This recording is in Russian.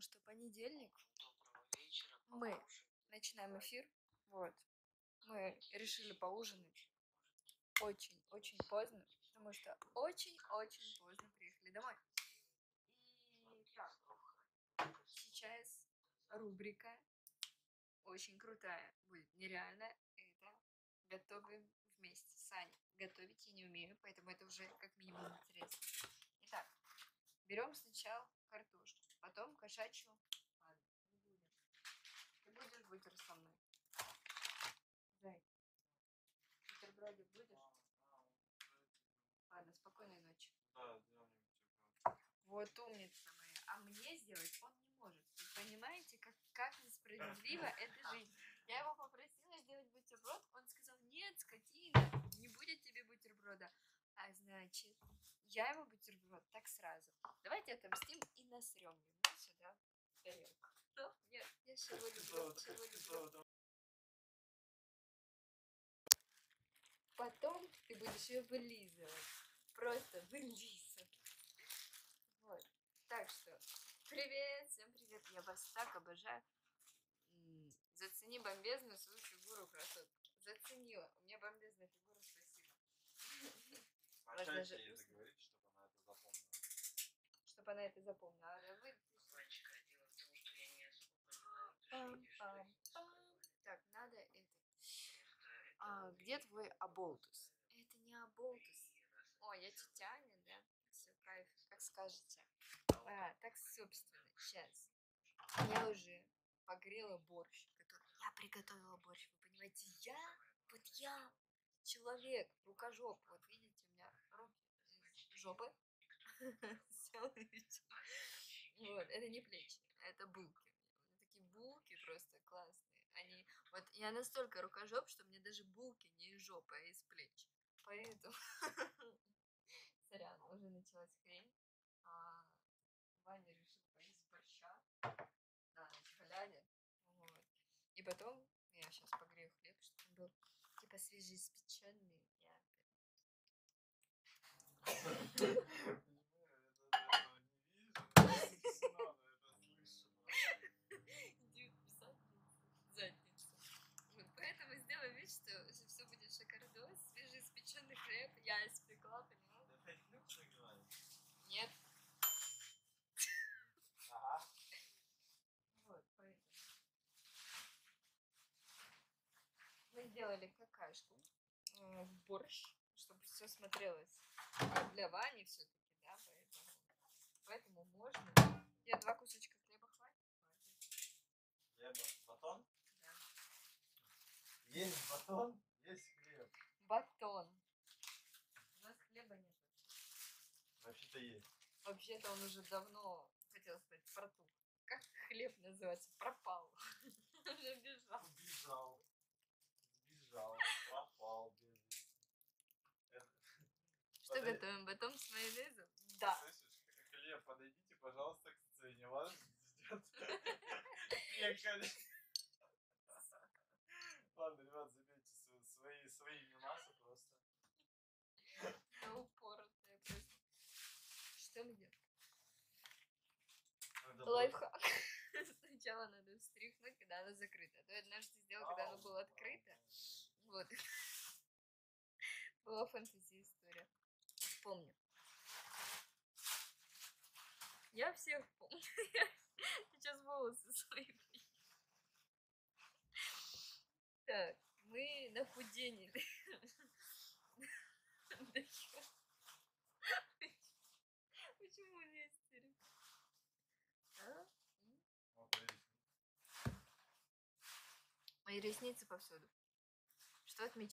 потому что понедельник. Мы начинаем эфир. Вот. Мы решили поужинать очень-очень поздно, потому что очень-очень поздно приехали домой. И так, сейчас рубрика очень крутая, будет нереально. Это готовим вместе с Аней. Готовить я не умею, поэтому это уже как минимум интересно. Итак, берем сначала картошку, потом кошачью. Ладно, не будем. Ты будешь бутер со мной? Зай, бутербродик будешь? Ладно, спокойной ночи. Вот умница моя. А мне сделать он не может. Вы понимаете, как, как несправедлива эта жизнь? Я его попросила сделать бутерброд, он сказал, нет, скотина, не будет тебе бутерброда. А значит, я ему бутерброд так сразу. Давайте отомстим и насрем ему сюда тарелку. Ну, нет, я всего люблю, всего люблю. Потом ты будешь ее вылизывать. Просто вылизывать. Вот. Так что, привет, всем привет. Я вас так обожаю. Зацени бомбезную свою фигуру, красотка. Заценила. У меня бомбезная фигура, спасибо. Можно же она это запомнила. А пам, пам. Так, надо это. А, где твой оболтус? Это не оболтус. О, я тетяня, да? Все, кайф, как скажете. А, так, собственно, сейчас. Я уже погрела борщ, который я приготовила борщ. Вы понимаете, я, вот я, человек, рукожоп. Вот видите, у меня руки жопы. Видите? Вот, это не плечи, это булки. Такие булки просто классные. Они, вот я настолько рукожоп, что мне даже булки не из жопы, а из плеч. Поэтому, сорян, уже началась хрень. А Ваня решил поесть борща на глядя. Вот. И потом я сейчас погрею хлеб, чтобы он был типа свежеиспеченный. Я Дюд, задница. Задница. Вот поэтому сделай вид, что все будет шикардос, свежеиспеченный хлеб. Я испекла, поняла? Нет. Вот, поэтому. Мы сделали какашку э, в борщ, чтобы все смотрелось для Вани все-таки, да, поэтому, поэтому можно. Я два кусочка хлеба хватит? Хлеба. Батон? Да. Есть батон, есть хлеб. Батон. У нас хлеба нет. Вообще-то есть. Вообще-то он уже давно, хотел сказать, протух. Как хлеб называется? Пропал. Уже бежал. Убежал. Сбежал. Пропал без вести. Это- Подожди. готовим? Батон с майонезом? Да. Слышишь, хлеб, подойдите, пожалуйста, к сцене. Вас ждет пекарь. Ладно, ребят, забейте св- свои, свои мемасы просто. Я упоротая просто. Что мы делаем? Надо Лайфхак. Сначала надо встряхнуть, когда оно закрыто. А то я однажды сделала, когда оно было открыто. Вот. Была фэнтези история. Помню. Я всех помню. Я сейчас волосы свои. Так, мы на худении. Почему у меня истерика? А? Видите. Мои ресницы повсюду. Что отмечать?